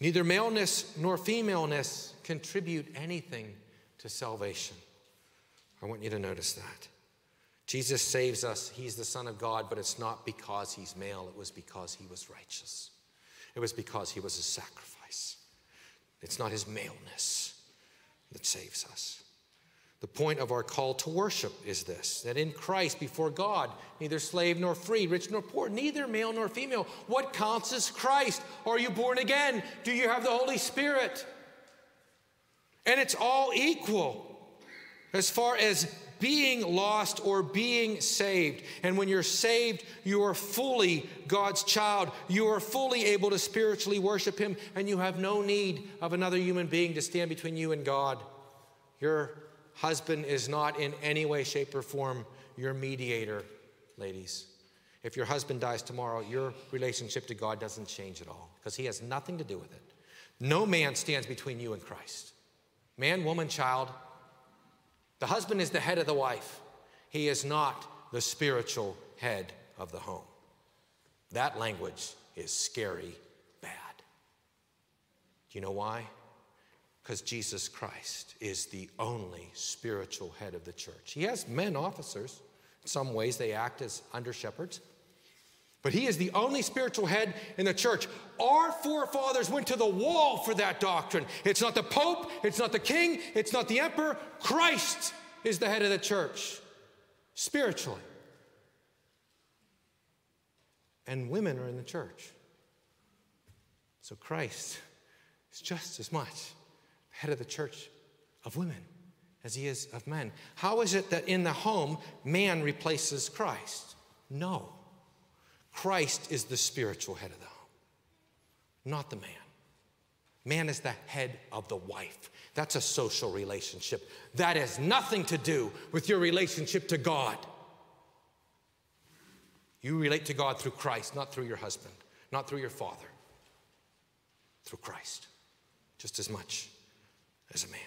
Neither maleness nor femaleness contribute anything to salvation. I want you to notice that. Jesus saves us. He's the Son of God, but it's not because he's male, it was because he was righteous. It was because he was a sacrifice. It's not his maleness that saves us. The point of our call to worship is this that in Christ, before God, neither slave nor free, rich nor poor, neither male nor female, what counts is Christ. Are you born again? Do you have the Holy Spirit? And it's all equal as far as being lost or being saved. And when you're saved, you are fully God's child. You are fully able to spiritually worship Him, and you have no need of another human being to stand between you and God. Your husband is not in any way, shape, or form your mediator, ladies. If your husband dies tomorrow, your relationship to God doesn't change at all because He has nothing to do with it. No man stands between you and Christ. Man, woman, child, the husband is the head of the wife, he is not the spiritual head of the home. That language is scary bad. Do you know why? Because Jesus Christ is the only spiritual head of the church. He has men officers. In some ways, they act as under shepherds. But he is the only spiritual head in the church. Our forefathers went to the wall for that doctrine. It's not the Pope, it's not the king, it's not the emperor. Christ is the head of the church spiritually. And women are in the church. So Christ is just as much head of the church of women as he is of men. How is it that in the home man replaces Christ? No. Christ is the spiritual head of the home, not the man. Man is the head of the wife. That's a social relationship. That has nothing to do with your relationship to God. You relate to God through Christ, not through your husband, not through your father, through Christ, just as much as a man.